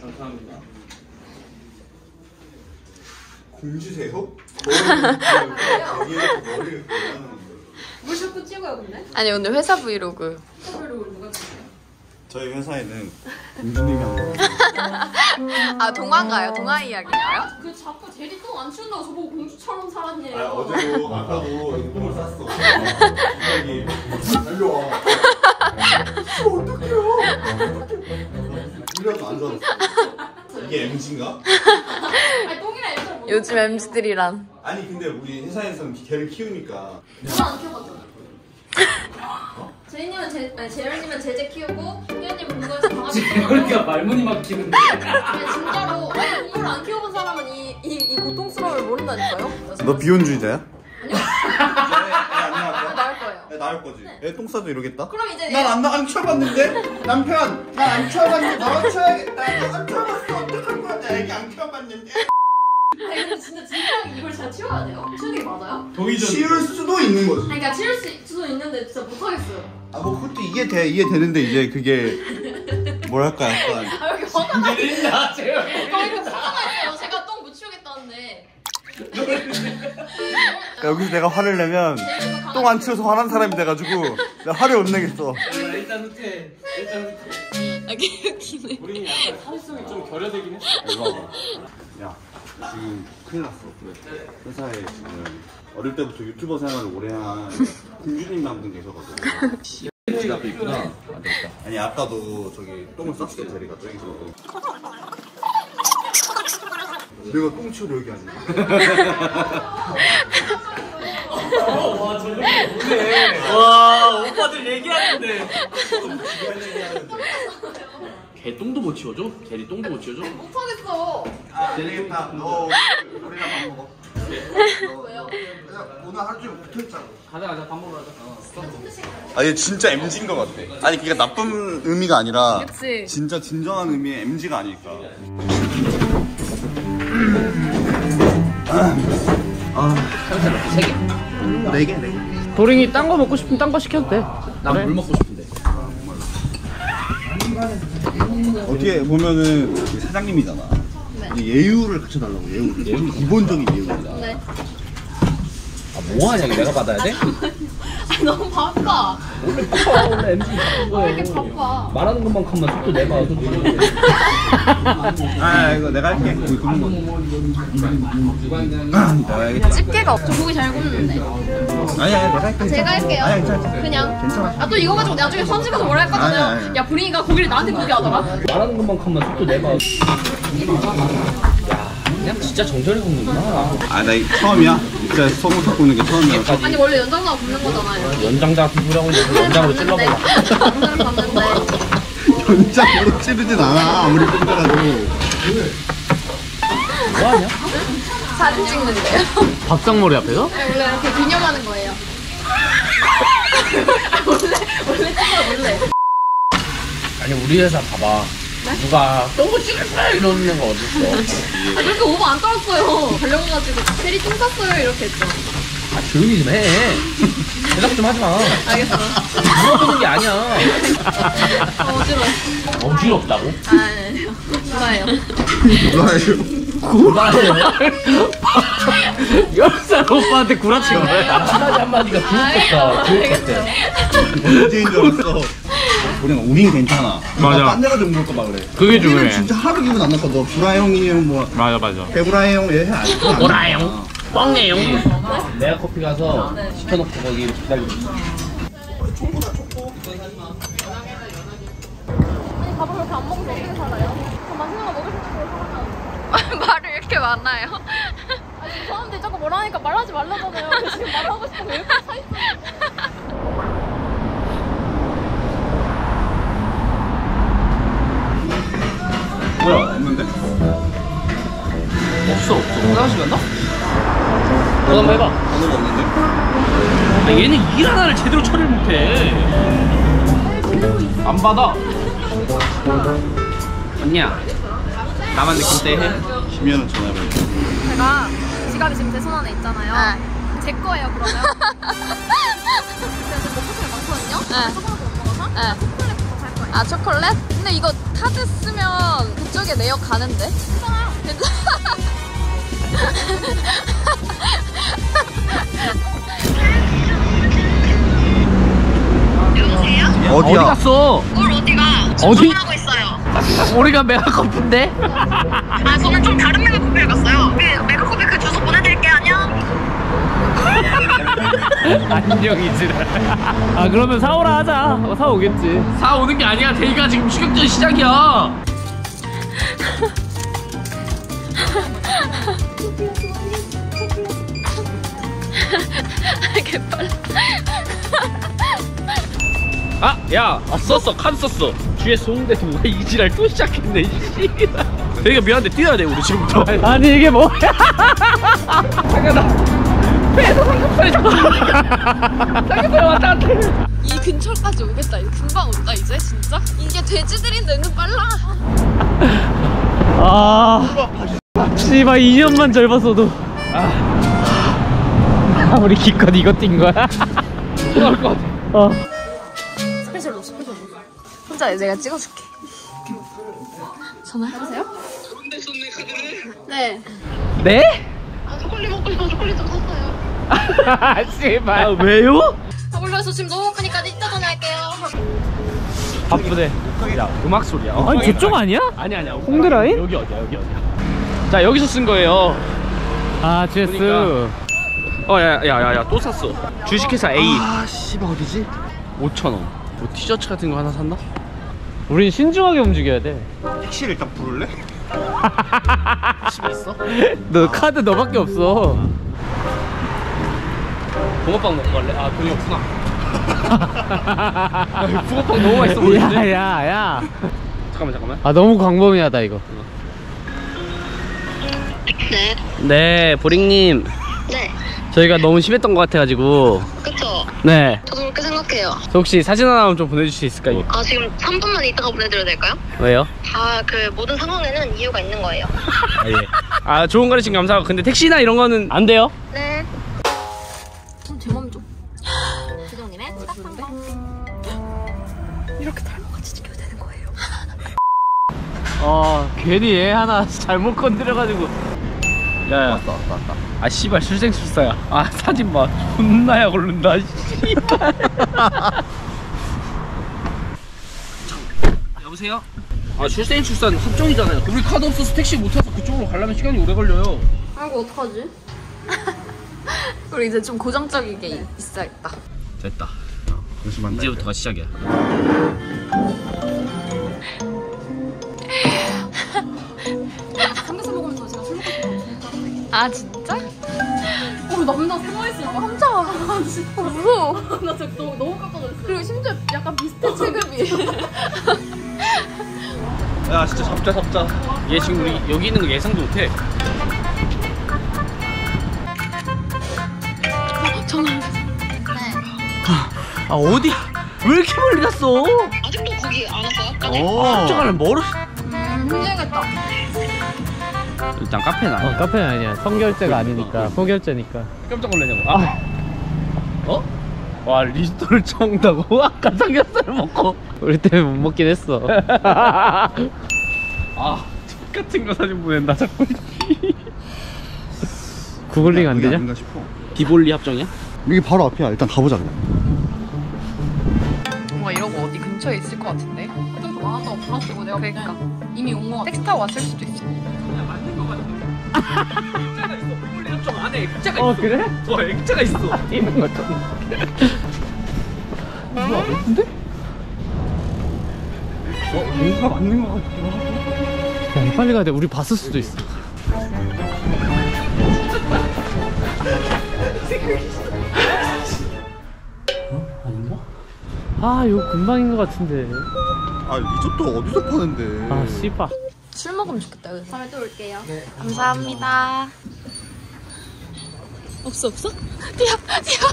감사합니다. 공주세요? 머리를 뭘 자꾸 찍어요 근데? 아니 오늘 회사 브이로그. 카메라로 누가 찍어요? 저희 회사에는 공주님이 한 번. 아 동화인가요? 동화 이야기인가요? 그 자꾸 제리 똥안 치운다고 저보고 공주처럼 살았네요 아 어제도 아까도 똥을 쌌어. MG인가? 아니 똥이랑 못 요즘 MZ들이란. 아니 근데 우리 회사에서는 개를 키우니까 저는 안 키워봤잖아 제이님은 제, 아니 재열님은 제재 키우고 희연님 공부해서 강아지 그러니까 키우고 말문이 막히는데. 아니 진짜로 아니 동물을 안 키워본 사람은 이, 이, 이 고통스러움을 모른다니까요 너 비혼주의자야? 나을 애 나을 거지. 애똥 싸도 이러겠다? 그럼 이제 난안안 키워봤는데 남편 난 안 키워봤는데 너 키워야겠다. 너안 키워봤어 어떡할 거야? 나 애기 안 키워봤는데. 아니 근데 진짜 진지하게 이걸 잘 치워야 돼요? 치우는 게 맞아요? 도의전. 치울 수도 있는 거지. 아니 그러니까 치울 수- 수도 있는데 진짜 못하겠어요 아 뭐 그것도 이해돼 이해되는데 이제 그게 뭐랄까 약간 아 여기 화가 재영이. 저 이렇게 화가 있어요 제가 똥 못 치우겠다는데 그러니까 여기서 내가 화를 내면 똥안 치워서 화난 사람이 돼가지고 내가 화를 못 내겠어. 일단 후퇴. 일단 후퇴. 아 개웃기네. 약간 사회성이 좀 결여되긴 했어. 야 지금 큰일 났어. 회사에 지금 어릴 때부터 유튜버 생활을 오래 한 공주님 한분 계셔가지고. 집 앞에 있구나. 안. 아니 아까도 저기 똥을 쌌어 제리가 저기서. 내가 똥 치우러 여기 아니야. 와 저녁 오네. 와 오빠들 얘기하는데. 개 똥도 못 치워줘? 개리 똥도 못 치워줘? 못하겠어 아 되겠다. 너 우리랑 밥 먹어. 왜요? 오늘 하루 종일 붙어있잖아. 가자 가자 밥 먹으러 가자. 아, 얘 진짜 MG인 것 같아. 아니, 그게 나쁜 의미가 아니라. 그치. 진짜 진정한 의미의 MG가 아닐까. 세 개. 네 개, 네 개. 도링이 딴 거 먹고 싶으면 딴 거 시켜도 돼. 난 물 먹고 싶은데. 어떻게 보면은 사장님이잖아. 이제 예우를 갖춰달라고, 예우를. 예우. 기본적인 예우다. 네 아 뭐하냐 내가 받아야 돼? 아 너무 바빠 원래 MC 바쁜 왜 이렇게 바빠 말하는 것만큼만 속도 내봐. 아, 이거 내가 할게. 고기 굽는 거. 내가 해야겠다. 집게가 없죠. 저 고기 잘 굽는데 아니, 아니, 내가 할게. 제가 할게요 아니, 괜찮아. 그냥 괜찮아. 아또 이거 가지고 나중에 선집에서 뭐라 할 거잖아요 아니, 아니. 야 분위기가 고기를 나한테 굽게 하더라 말하는 것만큼만 속도 내봐. 야, 그냥 진짜 정전히 굽는구나. 아, 나 이거 처음이야. 진짜 소금 섞고 있는 게 처음이야. 아니 원래 연장자가 굽는 거잖아요 연장자 기부라고 있는데 연장으로 찔러볼라. 영상을 봤는데 연장으로 찌르진 않아. 아무리 끈다라도. 뭐 하냐? 사진 찍는데요. 박상머리 앞에서? 원래 이렇게 기념하는 거예요 원래 원래 찍어 원래 아니 우리 회사 봐봐. 누가 똥을 거야 이러는 애가 어딨어? 아 그렇게 오버 안 떨었어요 달려가가지고 대리 똥 쌌어요 이렇게 했죠 아 조용히 좀 해. 대답 좀 하지 마. 알겠어 물어보는 게 아니야. 아, 어지러워 어지럽다고? 아 좋아요 좋아요. 구라예요? 열살 오빠한테 구라친 거야. 한마디 한마디가 알겠어. 주옥같아. 문제인 줄 알았어. 우리는 우린 괜찮아. 맞아. 딴 데가 좀 물까 봐 그래. 그게 우리는 진짜 하루 기분 안 나빠. 너 브라 형이에요, 뭐 맞아 맞아. 배브라 형, 얘 안. 보라 형. 뻥이에요. 내가 커피 가서 시켜놓고 거기 기다리고 있어. 아니 밥을 그렇게 안 먹어서 어떻게 살아요? 더 맛있는 거 먹을 수 살아요 말이 이렇게 많아요. 아니 지금 사람들이 자꾸 뭐라 하니까 말하지 말라잖아요 근데 지금 말하고 싶어서 이렇게 서 있어요 갔나? 너 한번 해봐. 번호가 없는데? 아, 얘는 일 하나를 제대로 처리를 못해. 안 받아. 언니야. 나만 느낌 때 해. 심연은 전화를. 제가 지갑이 지금 제 손 안에 있잖아요 제 거예요 그러면 제가 지금 먹고 싶은 게 많거든요 네. 조금밖에 못 먹어서 네. 초콜릿부터 살 거예요 아 초콜릿? 근데 이거 카드 쓰면 그쪽에 내역 가는데? 괜찮아. 어디 갔어? 뭘 어디가? 어디? 하고 있어요. 우리가 메가커피인데? 아, 저는 좀 다른 메가커피를 갔어요. 그 메가커피 그 주소 보내드릴게요. 안녕. 안녕이지. 아 그러면 사오라 하자. 어, 사오겠지. 사오는 게 아니야. 데이가 지금 추격전 시작이야. 개빨라. 아, 야, 아, 썼어, 카드 썼어. 뒤에 쏘는데 누가 이 지랄 또 시작했네, 씨. 되게 미안한데 뛰어야 돼, 우리 지금부터. 아니, 이게 뭐야? 잠깐, 나. 배에서 상급살이 자꾸. 상급살 왔다 갔다. 해. 이 근처까지 오겠다. 이거 금방 온다 이제 진짜. 이게 돼지들인데 은근 빨라. 아, 씨발 2년만 젊었어도. 아, 우리 기껏 이거 뛴 거야? 나올 것 같아. 어. 스페셜로 스페셜로. 혼자 내가 찍어줄게. 전화 여보세요? 네. 네? 아, 초콜릿 먹고 싶어 초콜릿 좀 샀어요. 씨발. 아, 왜요? 아, 몰라서 지금 너무 바쁘니까 이따 전화할게요. 바쁘대. 야, 음악 소리야. 아니, 저쪽 아니야? 아니, 아니야. 홍대 라인? 여기 어디야, 여기 어디야. 자, 여기서 쓴 거예요. 아, GS. 어, 야, 야, 야, 야, 또 샀어. 주식회사 A. 아, 씨발, 어디지? 5,000원. 뭐 티셔츠 같은 거 하나 샀나? 우린 신중하게 움직여야 돼. 택시를 일단 부를래? 집에 있어? 너 카드 너밖에 없어. 붕어빵 먹고 갈래? 아, 돈이 없구나. 붕어빵 너무 맛있어 보이는데? 야, 야, 야. 잠깐만, 잠깐만. 아, 너무 광범위하다, 이거. 네. 네, 보링님. 네. 저희가 너무 심했던 것 같아가지고. 그쵸. 네. 저도 그렇게 생각해요. 저 혹시 사진 하나만 좀 보내주실 수 있을까요? 아, 지금 3분만 있다가 보내드려도 될까요? 왜요? 다 그 모든 상황에는 이유가 있는 거예요. 아, 예. 아, 좋은 가르침 감사하고. 근데 택시나 이런 거는 안 돼요? 네. 제몸 좀. 주동님의 좋은데? 이렇게 닮아같이 찍혀야 되는 거예요. 어, 괜히 애 하나 잘못 건드려가지고. 야야. 왔다, 왔다, 왔다. 아, 씨발, 출생출사야. 아, 사진 봐. 존나야 걸른다, 씨발. 여보세요? 아, 출생출산 합정이잖아요. 우리 카드 없어서 택시 못 타서 그쪽으로 가려면 시간이 오래 걸려요. 아이고 어떡하지? 우리 이제 좀 고정적이게 이- 있어야겠다. 됐다. 잠시만. 이제부터가 시작이야. 아 진짜? 어, 남자 막 혼자 아 진짜 무서워. 나 진짜 너무, 너무 깜짝 놀랐어. 그리고 심지어 약간 비슷해 체급이. 야, 진짜 잡자, 잡자. 얘 지금 우리 여기 있는 거 예상도 못해. 전화. 아, 어디? 왜 이렇게 멀리 갔어? 아직도 거기 안 왔어요? 오. 합정하면 멀어. 음, 힘들겠다. 일단 카페는 아니야. 어, 카페는 아니야. 성결제가 아니니까. 소결제니까. 깜짝 놀라냐고. 아. 어? 와 리스토를 쳐먹다고? 아까 삼겹살 먹고. 우리 때문에 못 먹긴 했어. 아 똑같은 거 사진 보낸다 자꾸. 구글링 안 되냐? 아닌가 싶어. 비볼리 합정이야? 여기 바로 앞이야. 일단 가보자 그냥. 뭐 이런 거 어디 근처에 있을 것 같은데. 화장실 많았다고 불렀고 내가 그러니까. 이미 온거 같아. 택시 타고 왔을 수도. 액자가 있어. 비볼리 합정 안에 액자가 어, 있어. 그래? 어 액자가 있어. 있는 것 같아. 어, 뭔가 맞는 거 같기도 하고. 야, 빨리 가야 돼. 우리 봤을 수도 있어. 아, 이거 금방인 것 같은데. 아, 리조또 어디서 파는데? 아, 씨발. 술 먹으면 좋겠다. 다음에 또 올게요. 감사합니다. 없어 없어? 뛰어 뛰어.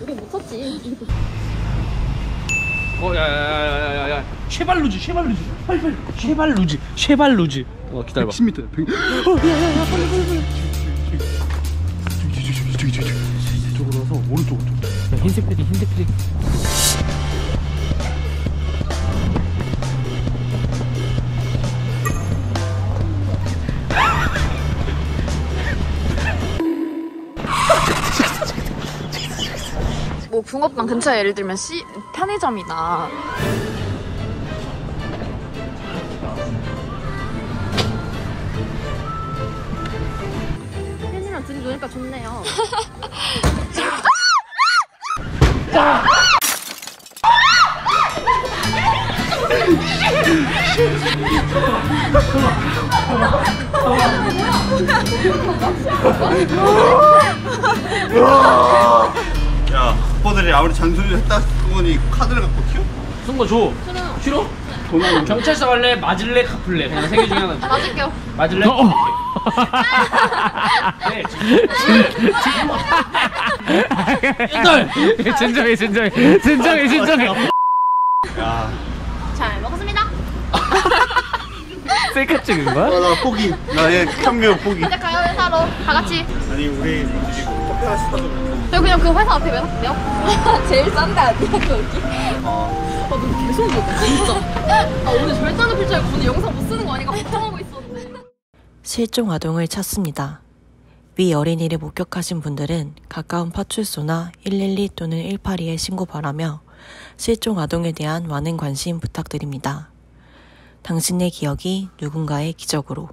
우리 못 쳤지. 어 야야야야야야. 쉐발 루즈 쉐발 루즈. 빨리 빨리. 쉐발 루즈 쉐발 루즈. 어 기다려봐. 10m. 100... 어, 야, 야, 야, 빨리, 빨리, 빨리. 저기, 저기, 저기, 저기, 저기, 저기. 이쪽으로 와서 오른쪽으로. 야, 흰색 패딩, 흰색 패딩. 붕어빵 근처에 예를 들면 시, 편의점이나 팬이랑 둘이 노니까 좋네요. 야 오빠들이 아무리 잔소리를 했다 보니 카드를 갖고 튀어? 쓴거 줘. 싫어? 돈 경찰서 갈래? 맞을래? 갚을래? 그냥 세개 중에 하나. 맞을게요. 맞을래? 어. 네. 여덟. 진정해 진정해 진정해 진정해 야 잘 먹었습니다. 셀카 찍은 거야? 아, 나 포기 나얘 현명 포기 이제 가요 회사로 다 같이. 아니 우리 저 그냥 그 회사 앞에 왜 샀대요? 제일 싼데 아니야 거기? 아, 너 계속 먹어, 진짜. 아, 오늘 절단을 필줄 알고 오늘 영상 못 쓰는 거 아닌가 걱정하고 있었는데. 실종 아동을 찾습니다. 위 어린이를 목격하신 분들은 가까운 파출소나 112 또는 182에 신고 바라며 실종 아동에 대한 많은 관심 부탁드립니다. 당신의 기억이 누군가의 기적으로.